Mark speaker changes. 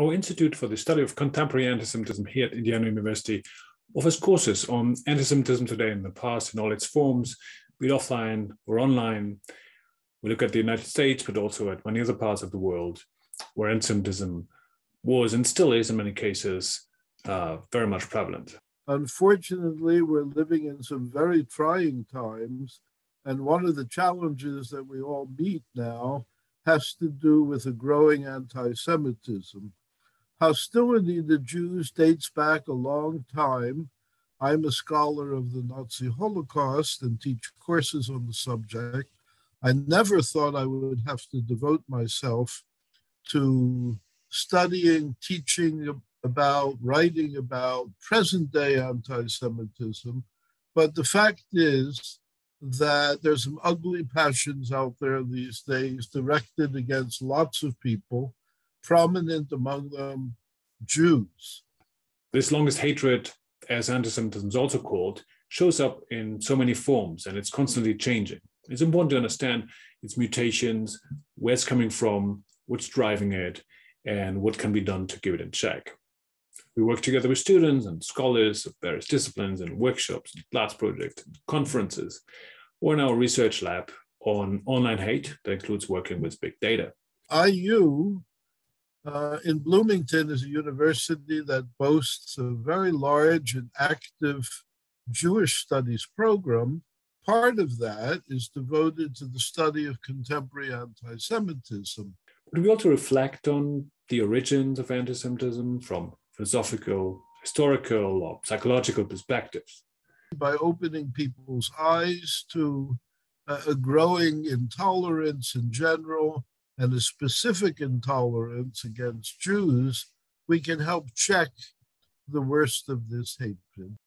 Speaker 1: Our Institute for the Study of Contemporary Antisemitism here at Indiana University offers courses on antisemitism today and in the past in all its forms, be it offline or online. We look at the United States, but also at many other parts of the world where antisemitism was and still is in many cases uh, very much prevalent.
Speaker 2: Unfortunately, we're living in some very trying times. And one of the challenges that we all meet now has to do with a growing anti Semitism. Hostility to Jews dates back a long time. I'm a scholar of the Nazi Holocaust and teach courses on the subject. I never thought I would have to devote myself to studying, teaching about, writing about present day anti Semitism. But the fact is that there's some ugly passions out there these days directed against lots of people prominent among them Jews.
Speaker 1: This longest hatred, as anti Semitism is also called, shows up in so many forms and it's constantly changing. It's important to understand its mutations, where it's coming from, what's driving it, and what can be done to give it in check. We work together with students and scholars of various disciplines and workshops, and class projects, and conferences, or in our research lab on online hate that includes working with big data.
Speaker 2: IU uh, in Bloomington is a university that boasts a very large and active Jewish studies program. Part of that is devoted to the study of contemporary anti Semitism.
Speaker 1: But we also reflect on the origins of anti Semitism from philosophical, historical, or psychological perspectives.
Speaker 2: By opening people's eyes to a growing intolerance in general and a specific intolerance against Jews, we can help check the worst of this hatred.